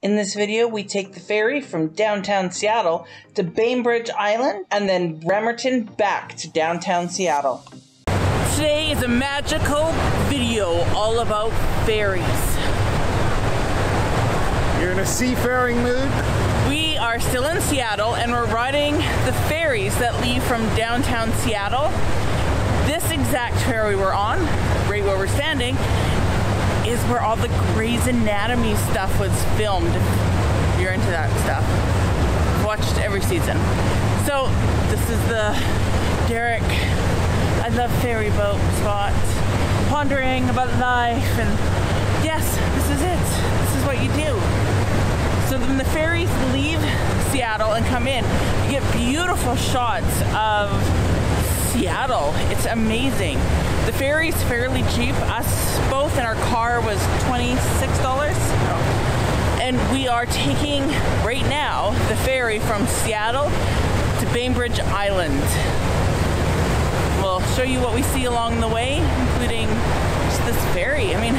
In this video, we take the ferry from downtown Seattle to Bainbridge Island and then Bremerton back to downtown Seattle. Today is a magical video all about ferries. You're in a seafaring mood? We are still in Seattle and we're riding the ferries that leave from downtown Seattle. This exact ferry we're on, right where we're standing, is where all the Grey's Anatomy stuff was filmed. If you're into that stuff. Watched every season. So this is the Derek I love ferry boat spot. Pondering about life and yes, this is it. This is what you do. So when the ferries leave Seattle and come in, you get beautiful shots of Seattle. It's amazing. The ferry's fairly cheap. Us both in our car was $26. And we are taking right now the ferry from Seattle to Bainbridge Island. We'll show you what we see along the way, including just this ferry. I mean,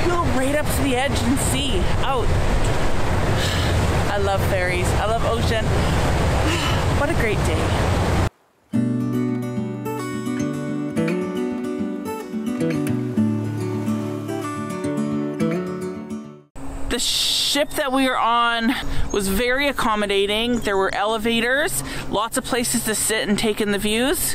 you go right up to the edge and see out. Oh, I love ferries. I love ocean. What a great day. The ship that we were on was very accommodating. There were elevators, lots of places to sit and take in the views.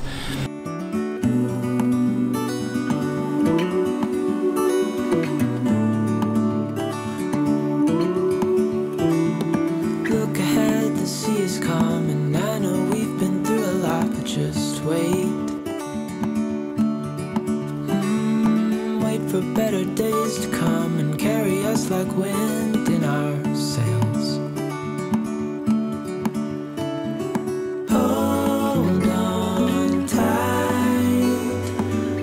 For better days to come and carry us like wind in our sails. Hold on tight.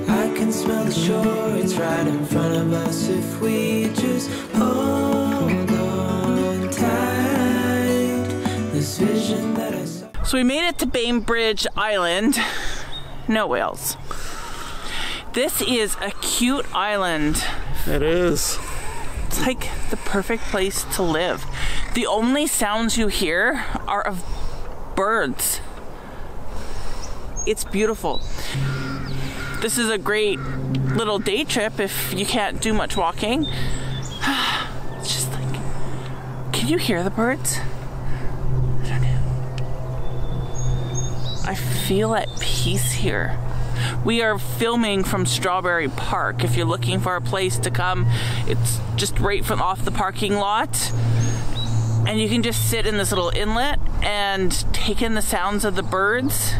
I can smell the shore, it's right in front of us if we just hold on tight. This vision that I saw. So we made it to Bainbridge Island. No whales. This is a cute island. It is. It's like the perfect place to live. The only sounds you hear are of birds. It's beautiful. This is a great little day trip if you can't do much walking. It's just like, can you hear the birds? I don't know. I feel at peace here. We are filming from Strawberry Park. If you're looking for a place to come, it's just right from off the parking lot. And you can just sit in this little inlet and take in the sounds of the birds.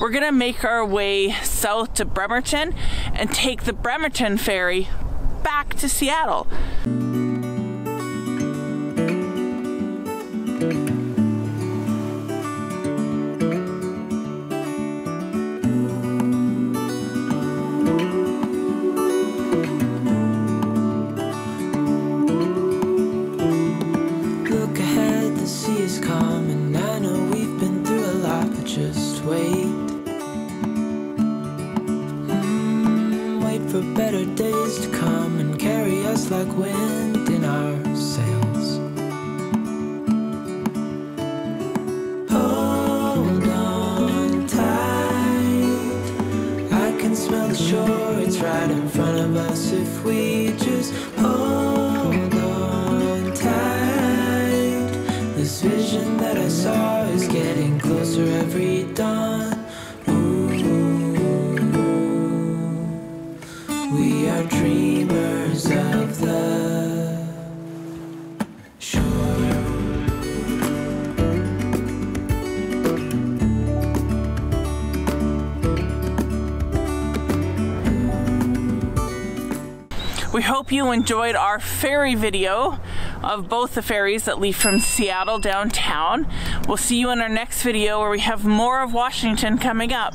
We're gonna make our way south to Bremerton and take the Bremerton ferry back to Seattle. Wait. Mm, wait for better days to come and carry us like wind dreamers of the shore. We hope you enjoyed our ferry video of both the ferries that leave from Seattle downtown. We'll see you in our next video where we have more of Washington coming up.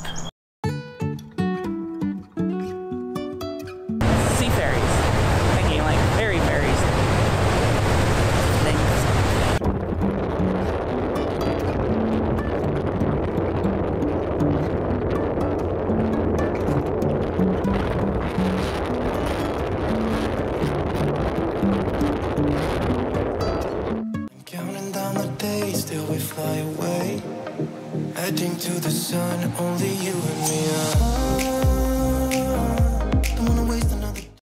Still we fly away. Heading to the sun, only you and me. Are.